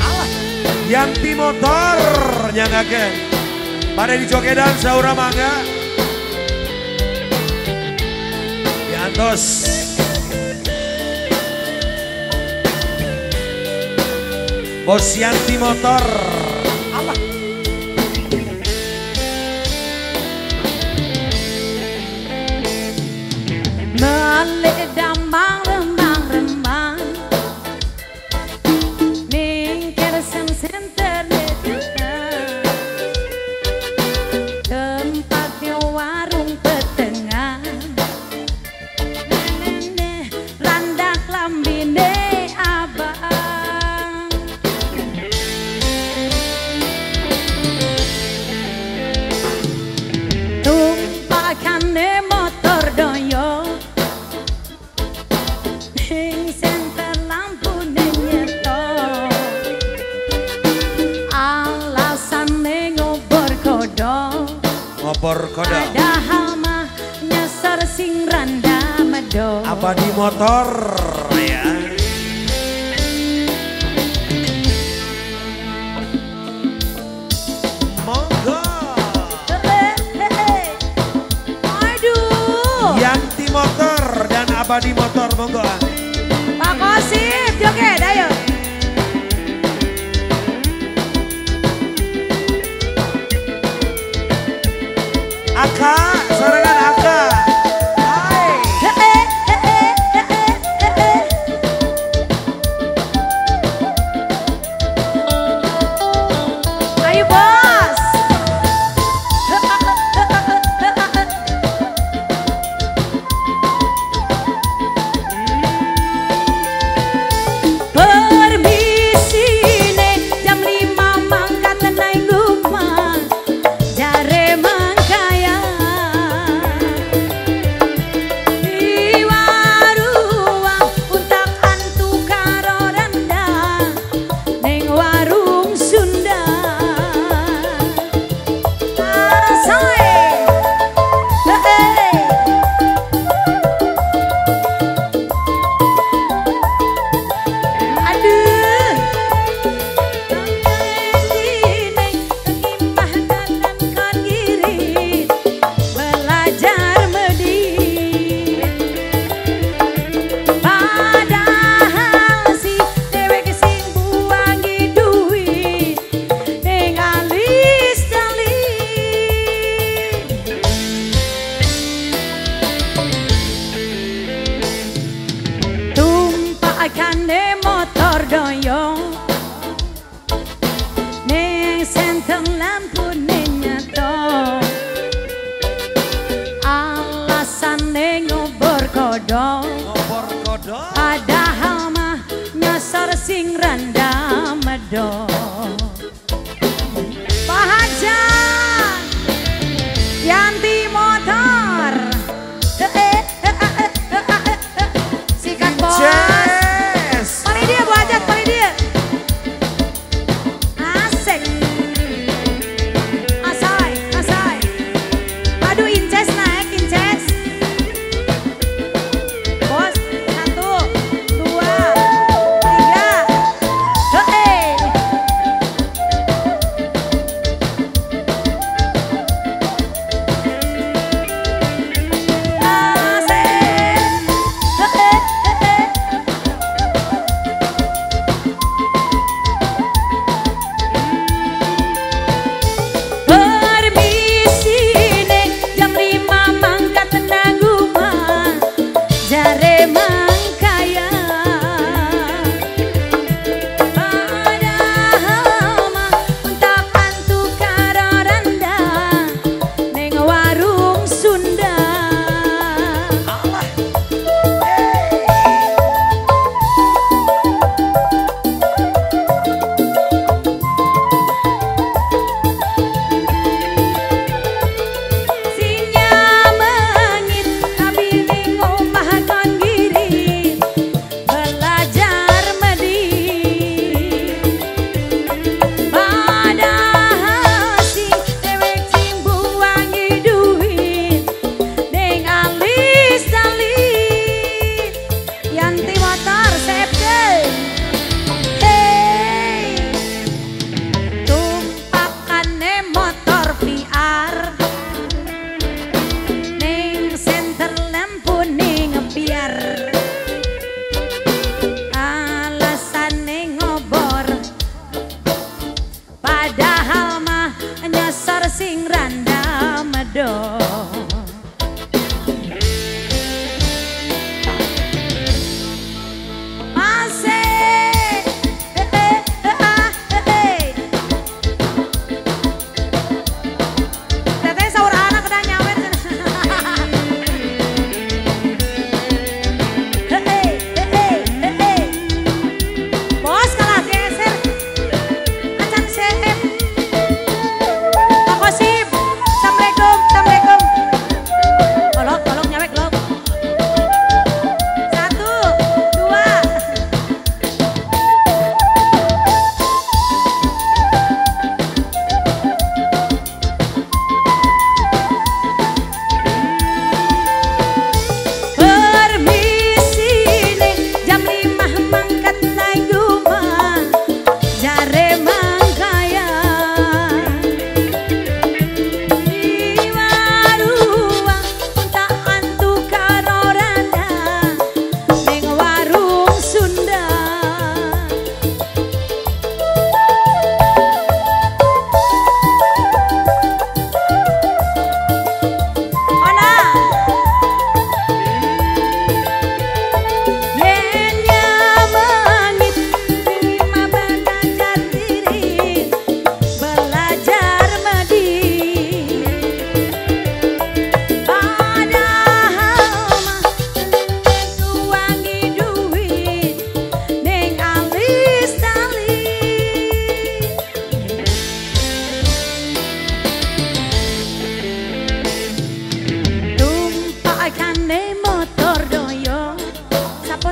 Allah, yang ti motor nyangkaken. Pada di jogedan saura mangga. Yantos Bos Yanti motor. Allah. Nale Canda Medo. Apa di motor? Ya. Monggo. Yang di motor dan apa di motor? Monggo ah. Pak Kosim, joget. Padahal mah nyasar sing randa medok